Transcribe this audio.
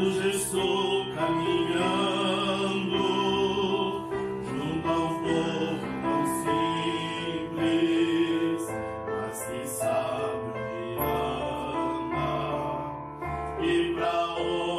Hoje estou caminhando junto ao povo tão simples, mas que sabe onde anda e pra onde